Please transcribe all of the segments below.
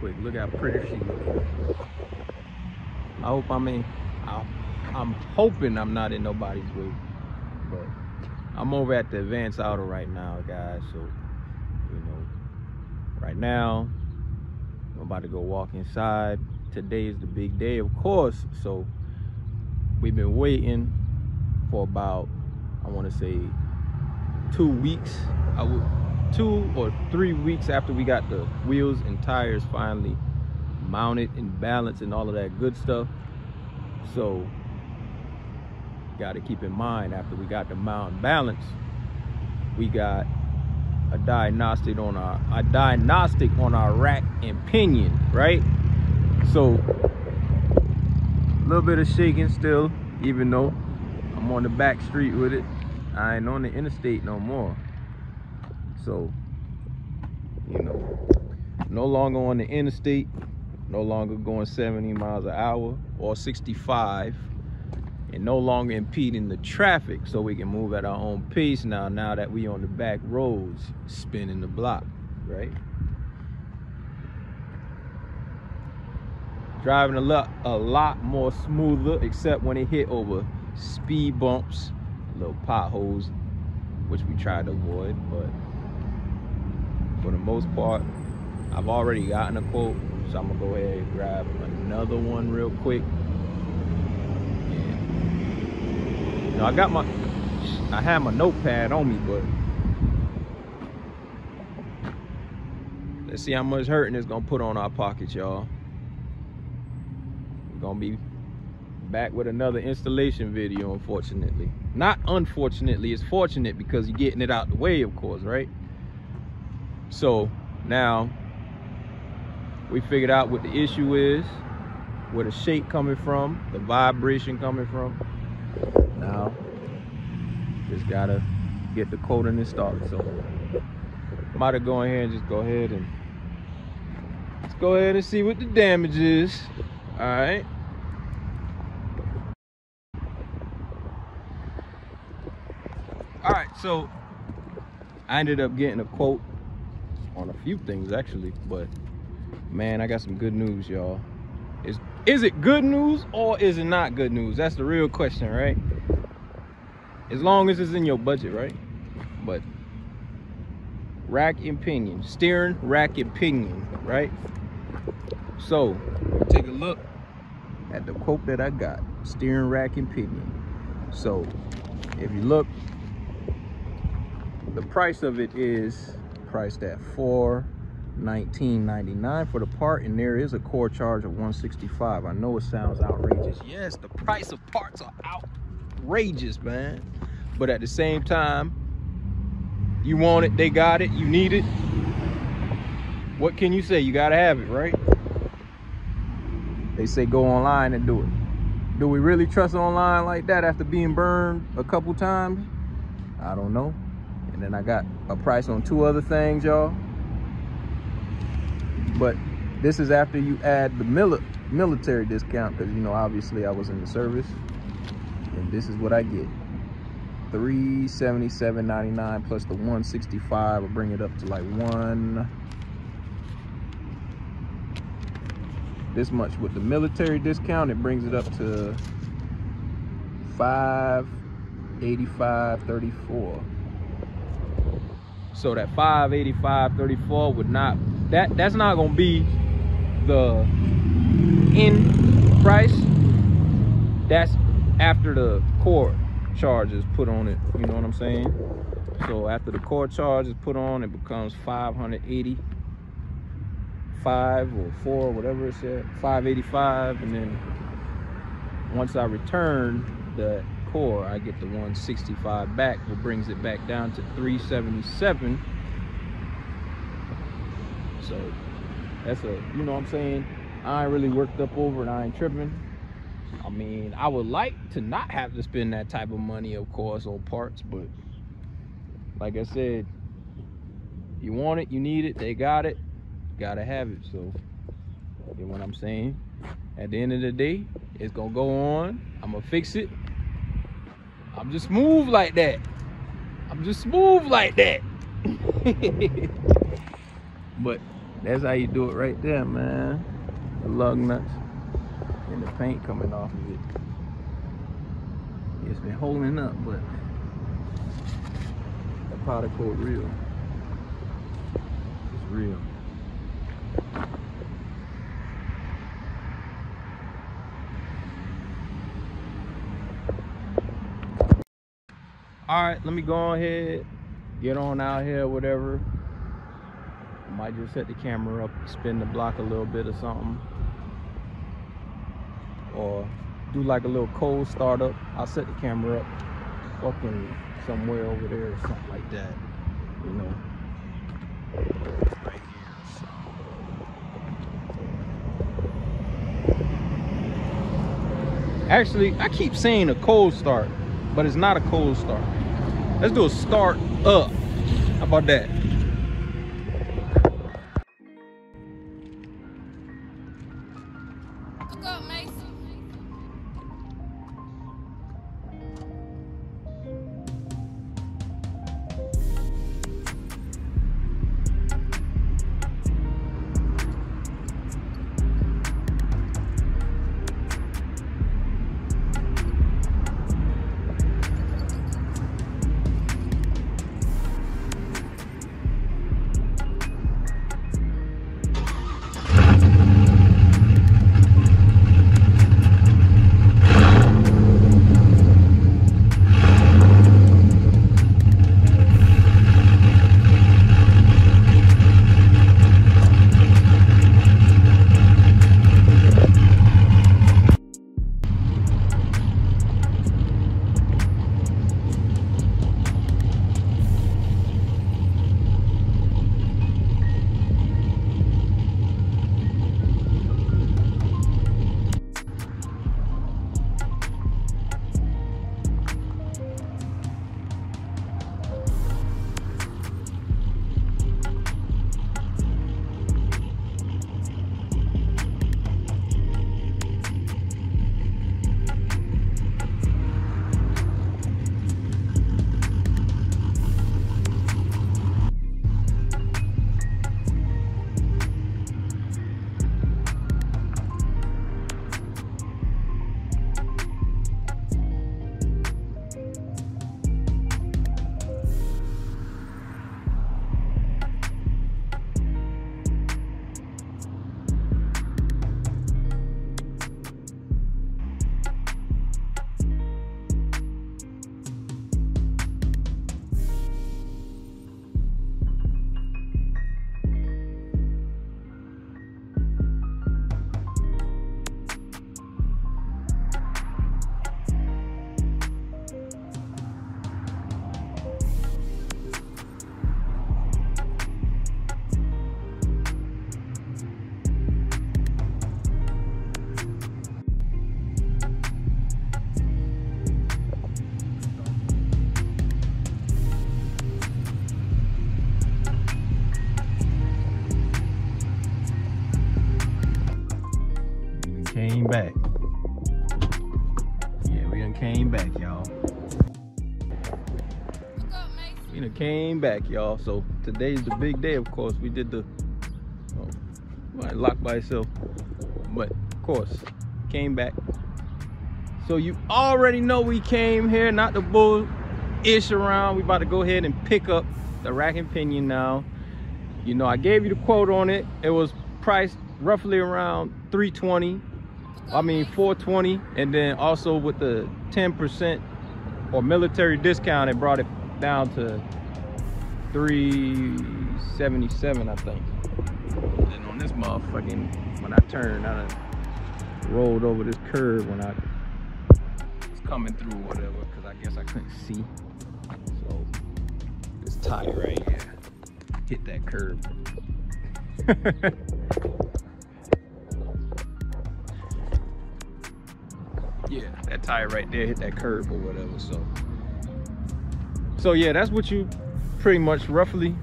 quick. Look how pretty she looks. I hope I'm in. I, I'm hoping I'm not in nobody's way, but I'm over at the Advance Auto right now, guys. So, you know, right now, I'm about to go walk inside. Today is the big day, of course. So, we've been waiting for about, I want to say, two weeks. I would two or three weeks after we got the wheels and tires finally mounted and balanced and all of that good stuff. So got to keep in mind after we got the mount balance, we got a diagnostic on our a diagnostic on our rack and pinion, right? So a little bit of shaking still, even though I'm on the back street with it. I ain't on the interstate no more. So, you know, no longer on the interstate, no longer going 70 miles an hour or 65, and no longer impeding the traffic so we can move at our own pace now, now that we on the back roads spinning the block, right? Driving a lot, a lot more smoother, except when it hit over speed bumps, little potholes, which we try to avoid, but for the most part. I've already gotten a quote, so I'm gonna go ahead and grab another one real quick. Know, I got my, I had my notepad on me, but let's see how much hurting it's gonna put on our pockets, y'all. We're gonna be back with another installation video, unfortunately. Not unfortunately, it's fortunate because you're getting it out the way, of course, right? So now we figured out what the issue is, where the shake coming from, the vibration coming from. Now, just gotta get the coating installed. So might have go ahead and just go ahead and let's go ahead and see what the damage is. All right. All right, so I ended up getting a quote on a few things actually, but man, I got some good news, y'all. Is is it good news or is it not good news? That's the real question, right? As long as it's in your budget, right? But rack and pinion, steering rack and pinion, right? So take a look at the quote that I got, steering rack and pinion. So if you look, the price of it is priced at 419.99 for the part and there is a core charge of 165 i know it sounds outrageous. Yes the price of parts are outrageous man. But at the same time you want it they got it you need it. What can you say? You gotta have it right? They say go online and do it. Do we really trust online like that after being burned a couple times? I don't know and then I got a price on two other things, y'all. But this is after you add the mili military discount because, you know, obviously I was in the service. And this is what I get. 377.99 plus the 165 will bring it up to like one this much with the military discount it brings it up to 585.34 so that 585.34 would not that that's not gonna be the end price. That's after the core charge is put on it. You know what I'm saying? So after the core charge is put on, it becomes 580 five or four, whatever it said, 585, and then once I return the core, I get the 165 back, what brings it back down to 377. So that's a, you know what I'm saying? I ain't really worked up over it, I ain't tripping. I mean, I would like to not have to spend that type of money, of course, on parts, but like I said, you want it, you need it, they got it, gotta have it. So, you know what I'm saying? At the end of the day, it's gonna go on. I'm gonna fix it. I'm just smooth like that. I'm just smooth like that. but That's how you do it right there, man. The lug nuts and the paint coming off of it. It's been holding up, but the powder coat real. It's real. All right, let me go ahead, get on out here, whatever. I might just set the camera up, spin the block a little bit or something. Or do like a little cold startup. I'll set the camera up fucking somewhere over there or something like that. You know. Right here. Actually, I keep saying a cold start, but it's not a cold start. Let's do a start up. How about that? Came back, y'all. So today's the big day, of course. We did the oh, well, lock by itself, but of course, came back. So you already know we came here, not the bull ish around. We about to go ahead and pick up the rack and pinion now. You know, I gave you the quote on it. It was priced roughly around 320. I mean 420, and then also with the 10% or military discount, it brought it down to 377, I think. And on this motherfucking, when I turned, I done rolled over this curve when I was coming through or whatever, because I guess I couldn't see. So this tire right here hit that curve. yeah, that tire right there hit that curb or whatever. So, so yeah, that's what you pretty much roughly.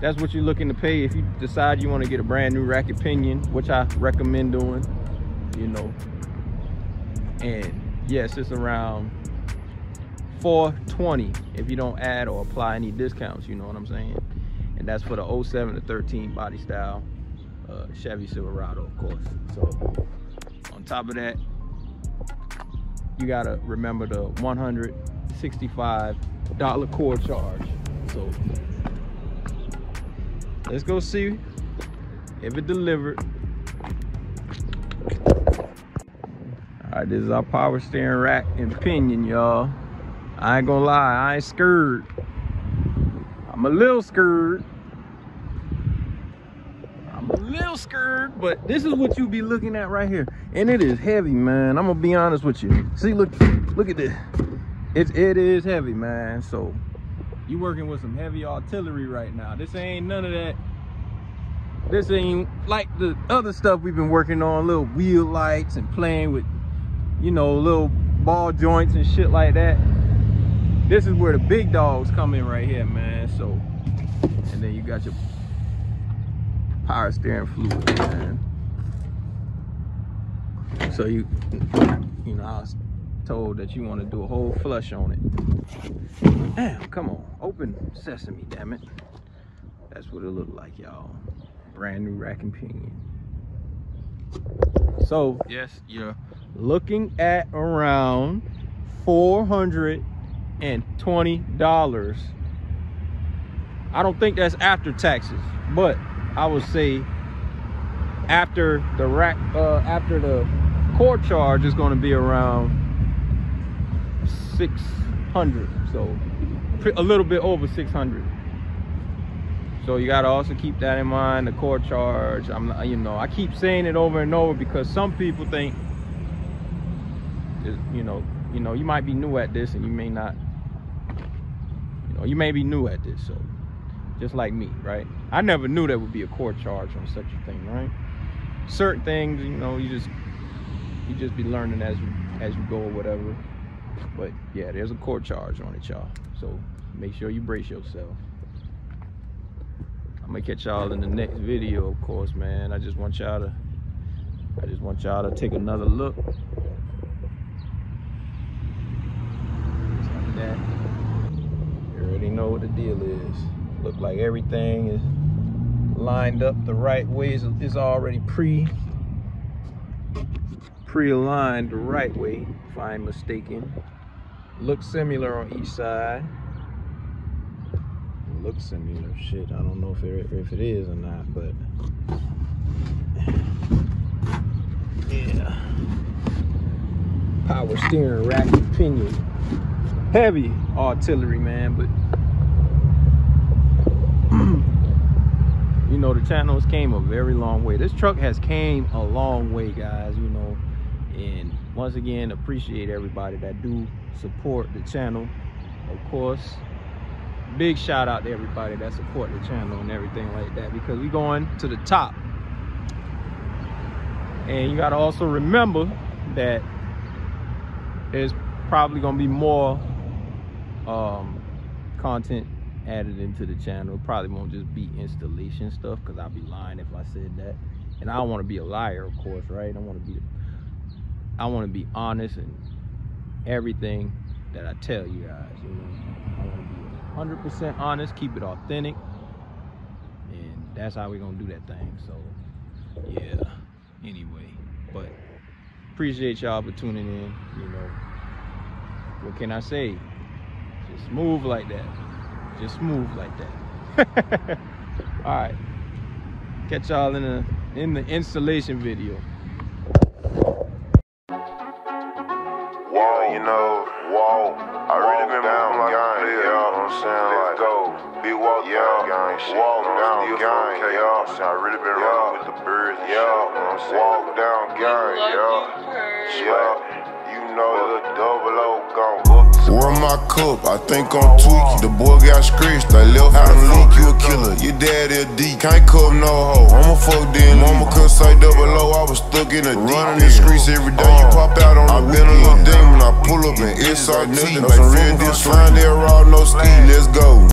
That's what you're looking to pay if you decide you want to get a brand new rack and pinion, which I recommend doing. You know, and yes, it's around 420 if you don't add or apply any discounts. You know what I'm saying? and that's for the 07 to 13 body style uh, Chevy Silverado, of course. So on top of that, you gotta remember the 165 dollar core charge. So let's go see if it delivered. All right, this is our power steering rack and pinion, y'all. I ain't gonna lie, I ain't scared. I'm a little scared. I'm a little scared, but this is what you be looking at right here. And it is heavy, man. I'm gonna be honest with you. See, look, look at this. It's, it is heavy, man. So you working with some heavy artillery right now. This ain't none of that. This ain't like the other stuff we've been working on, little wheel lights and playing with, you know, little ball joints and shit like that. This is where the big dogs come in right here, man. So, and then you got your power steering fluid, man. So you, you know, I was told that you want to do a whole flush on it. Damn, come on, open sesame, damn it. That's what it looked like, y'all. Brand new rack and pinion. So, yes, you're looking at around $420. I don't think that's after taxes, but I would say after the rack, uh, after the core charge is going to be around 600 so a little bit over 600 so you got to also keep that in mind the core charge i'm not, you know i keep saying it over and over because some people think you know you know you might be new at this and you may not you know you may be new at this so just like me right? I never knew there would be a core charge on such a thing right? Certain things you know you just you just be learning as you as you go or whatever but yeah, there's a core charge on it, y'all. So make sure you brace yourself. I'm gonna catch y'all in the next video, of course, man. I just want y'all to I just want y'all to take another look. You already know what the deal is. Look like everything is lined up the right way. It's already pre pre-aligned the right way, if I'm mistaken. Looks similar on each side. Looks similar, shit. I don't know if it, if it is or not, but yeah. Power steering rack and pinion. Heavy artillery, man, but you know the channels came a very long way. This truck has came a long way, guys. You know, and once again appreciate everybody that do support the channel. Of course big shout out to everybody that support the channel and everything like that because we going to the top. And you got to also remember that there's probably going to be more um, content added into the channel. Probably won't just be installation stuff because i'll be lying if i said that. And i don't want to be a liar of course right? I want to be I want to be honest and everything that I tell you guys. You know, I want to be 100% honest, keep it authentic, and that's how we're gonna do that thing. So, yeah. Anyway, but appreciate y'all for tuning in. You know, what can I say? Just move like that. Just move like that. All right. Catch y'all in the in the installation video. Gang, yeah. You know what I'm saying? I really been yeah. running with the birds and yeah. shit. You know what I'm saying? Walk down gang, yeah. Yeah. You know the double O gone. Where my cup? I think I'm tweaking. The boy got scratched, I left out him leak. You a killer, your daddy a D. Can't cup no hoe. I'ma fuck then. Mama could say double O. I was stuck in a deep in the streets every day. You uh, pop out on the I been a little demon. I pull up in SRT. Some real deal slime there, raw, no ski. Let's go.